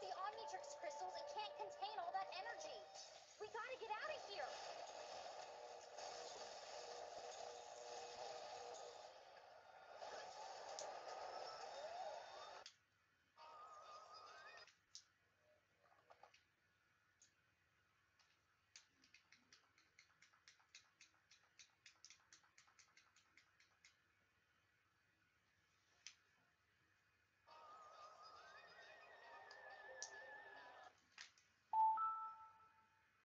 the Omnitrix crystals